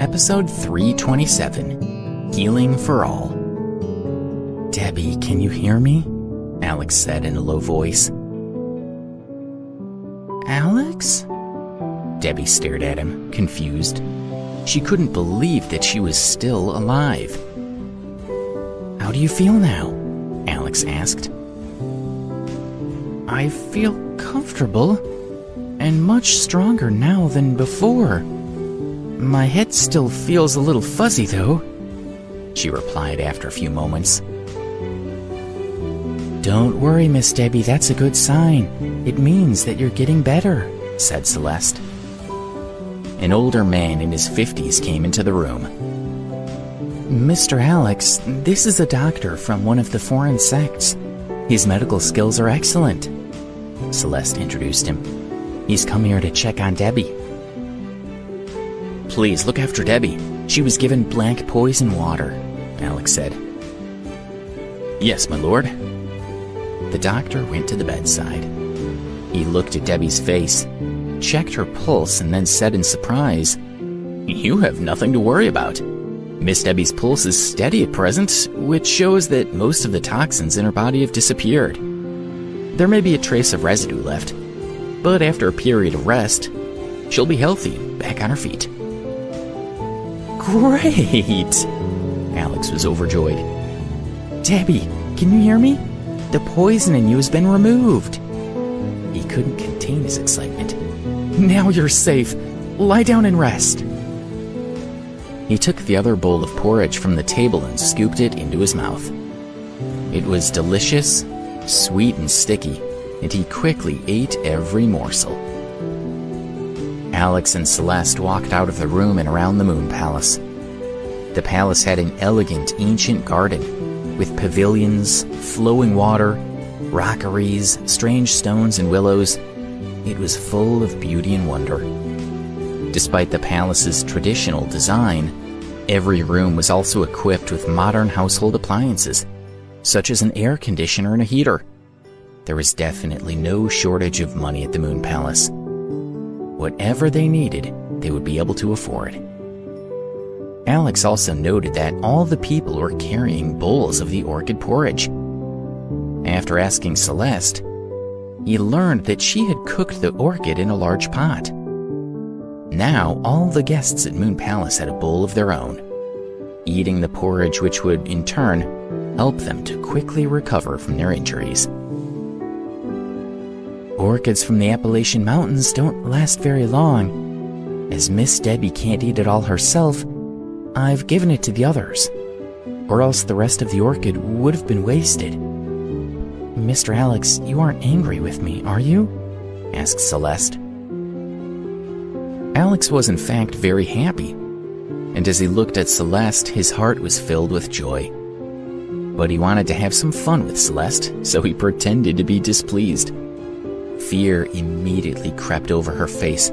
Episode 327 Healing for All. Debbie, can you hear me? Alex said in a low voice. Alex? Debbie stared at him, confused. She couldn't believe that she was still alive. How do you feel now? Alex asked. I feel comfortable and much stronger now than before. My head still feels a little fuzzy, though, she replied after a few moments. Don't worry, Miss Debbie, that's a good sign. It means that you're getting better, said Celeste. An older man in his 50s came into the room. Mr. Alex, this is a doctor from one of the foreign sects. His medical skills are excellent. Celeste introduced him. He's come here to check on Debbie. Please look after Debbie. She was given black poison water, Alex said. Yes, my lord. The doctor went to the bedside. He looked at Debbie's face, checked her pulse, and then said in surprise, You have nothing to worry about. Miss Debbie's pulse is steady at present, which shows that most of the toxins in her body have disappeared. There may be a trace of residue left, but after a period of rest, she'll be healthy, back on her feet. Great! Alex was overjoyed. Debbie, can you hear me? The poison in you has been removed. He couldn't contain his excitement. Now you're safe. Lie down and rest. He took the other bowl of porridge from the table and scooped it into his mouth. It was delicious, sweet and sticky, and he quickly ate every morsel. Alex and Celeste walked out of the room and around the Moon Palace. The palace had an elegant ancient garden with pavilions, flowing water, rockeries, strange stones, and willows. It was full of beauty and wonder. Despite the palace's traditional design, every room was also equipped with modern household appliances, such as an air conditioner and a heater. There was definitely no shortage of money at the Moon Palace. Whatever they needed, they would be able to afford. Alex also noted that all the people were carrying bowls of the orchid porridge. After asking Celeste, he learned that she had cooked the orchid in a large pot. Now, all the guests at Moon Palace had a bowl of their own, eating the porridge, which would, in turn, help them to quickly recover from their injuries. Orchids from the Appalachian Mountains don't last very long. As Miss Debbie can't eat it all herself, I've given it to the others, or else the rest of the orchid would have been wasted. Mr. Alex, you aren't angry with me, are you? asked Celeste. Alex was in fact very happy, and as he looked at Celeste, his heart was filled with joy. But he wanted to have some fun with Celeste, so he pretended to be displeased. Fear immediately crept over her face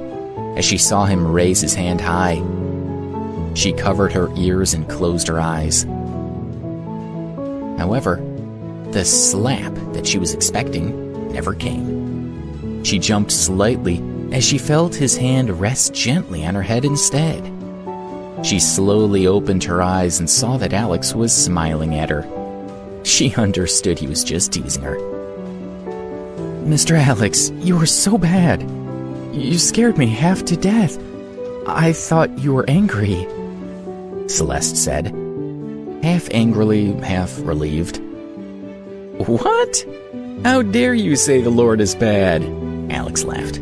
as she saw him raise his hand high. She covered her ears and closed her eyes. However, the slap that she was expecting never came. She jumped slightly as she felt his hand rest gently on her head instead. She slowly opened her eyes and saw that Alex was smiling at her. She understood he was just teasing her. Mr. Alex, you were so bad. You scared me half to death. I thought you were angry, Celeste said, half angrily, half relieved. What? How dare you say the Lord is bad? Alex laughed.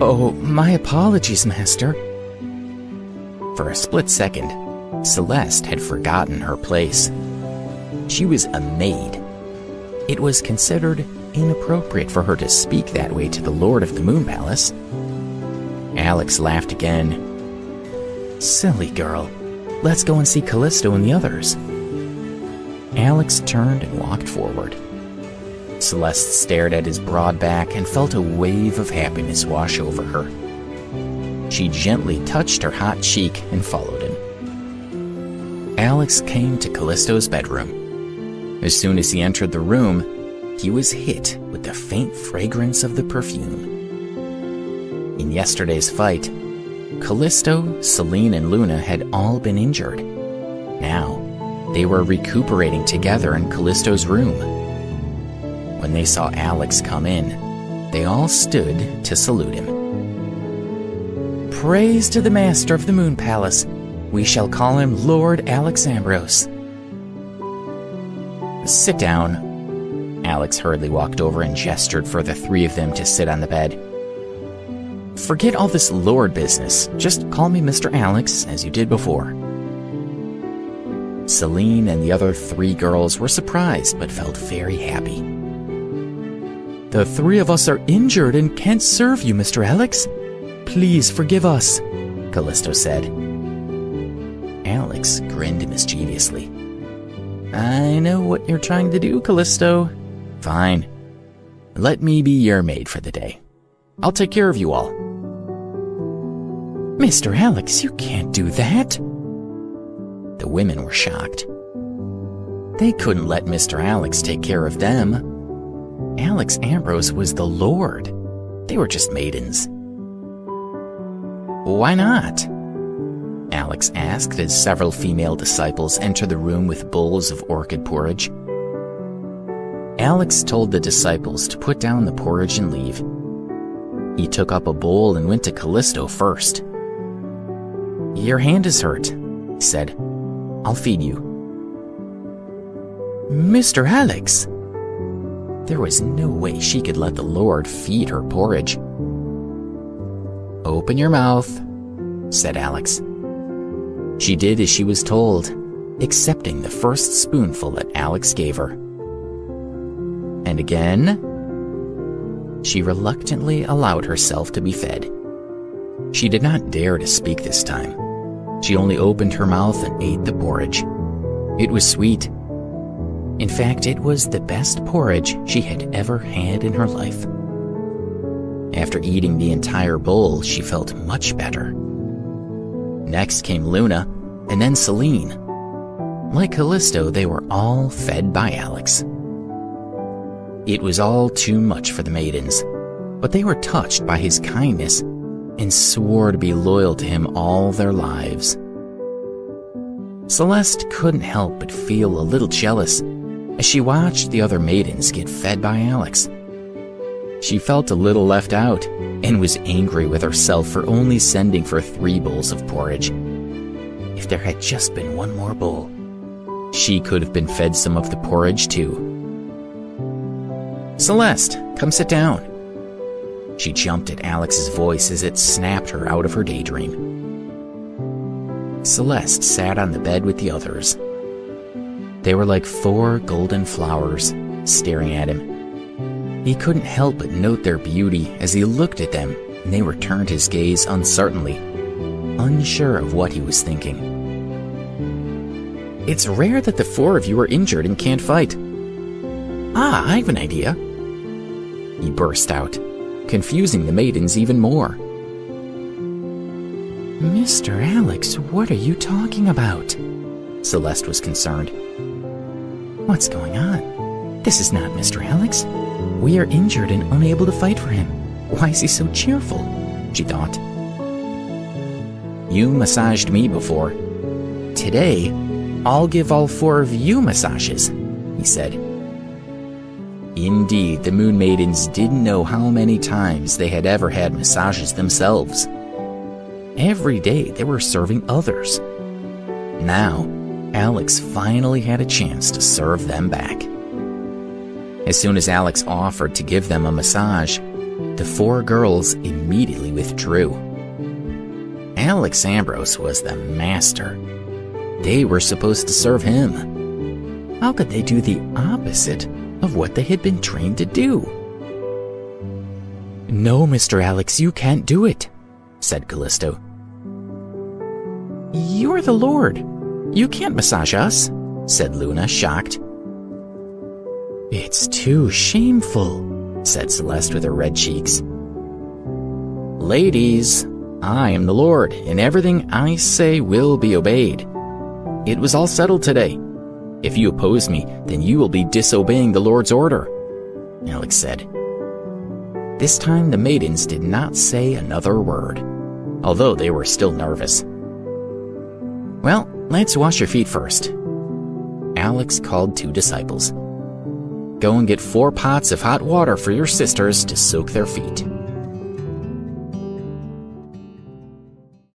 Oh, my apologies, Master. For a split second, Celeste had forgotten her place. She was a maid. It was considered inappropriate for her to speak that way to the Lord of the Moon Palace. Alex laughed again. Silly girl. Let's go and see Callisto and the others. Alex turned and walked forward. Celeste stared at his broad back and felt a wave of happiness wash over her. She gently touched her hot cheek and followed him. Alex came to Callisto's bedroom. As soon as he entered the room, he was hit with the faint fragrance of the perfume. In yesterday's fight, Callisto, Celine, and Luna had all been injured. Now, they were recuperating together in Callisto's room. When they saw Alex come in, they all stood to salute him. Praise to the master of the Moon Palace. We shall call him Lord Alex Ambrose. Sit down. Alex hurriedly walked over and gestured for the three of them to sit on the bed. Forget all this Lord business. Just call me Mr. Alex, as you did before. Celine and the other three girls were surprised but felt very happy. The three of us are injured and can't serve you, Mr. Alex. Please forgive us, Callisto said. Alex grinned mischievously. I know what you're trying to do, Callisto. Fine. Let me be your maid for the day. I'll take care of you all. Mr. Alex, you can't do that. The women were shocked. They couldn't let Mr. Alex take care of them. Alex Ambrose was the Lord. They were just maidens. Why not? Alex asked as several female disciples entered the room with bowls of orchid porridge. Alex told the disciples to put down the porridge and leave. He took up a bowl and went to Callisto first. Your hand is hurt, he said. I'll feed you. Mr. Alex! There was no way she could let the Lord feed her porridge. Open your mouth, said Alex. She did as she was told, accepting the first spoonful that Alex gave her. And again, she reluctantly allowed herself to be fed. She did not dare to speak this time. She only opened her mouth and ate the porridge. It was sweet. In fact, it was the best porridge she had ever had in her life. After eating the entire bowl, she felt much better. Next came Luna, and then Celine. Like Callisto, they were all fed by Alex. It was all too much for the maidens, but they were touched by his kindness and swore to be loyal to him all their lives. Celeste couldn't help but feel a little jealous as she watched the other maidens get fed by Alex. She felt a little left out and was angry with herself for only sending for three bowls of porridge. If there had just been one more bowl, she could have been fed some of the porridge too. Celeste, come sit down. She jumped at Alex's voice as it snapped her out of her daydream. Celeste sat on the bed with the others. They were like four golden flowers staring at him. He couldn't help but note their beauty as he looked at them, and they returned his gaze uncertainly, unsure of what he was thinking. It's rare that the four of you are injured and can't fight. Ah, I have an idea. He burst out, confusing the maidens even more. Mr. Alex, what are you talking about? Celeste was concerned. What's going on? This is not Mr. Alex. We are injured and unable to fight for him. Why is he so cheerful? She thought. You massaged me before. Today, I'll give all four of you massages, he said. Indeed, the Moon Maidens didn't know how many times they had ever had massages themselves. Every day they were serving others. Now, Alex finally had a chance to serve them back. As soon as Alex offered to give them a massage, the four girls immediately withdrew. Alex Ambrose was the master. They were supposed to serve him. How could they do the opposite of what they had been trained to do? No, Mr. Alex, you can't do it, said Callisto. You're the Lord. You can't massage us, said Luna, shocked. It's too shameful, said Celeste with her red cheeks. Ladies, I am the Lord, and everything I say will be obeyed. It was all settled today. If you oppose me, then you will be disobeying the Lord's order, Alex said. This time the maidens did not say another word. although they were still nervous. Well, let's wash your feet first. Alex called two disciples. Go and get four pots of hot water for your sisters to soak their feet.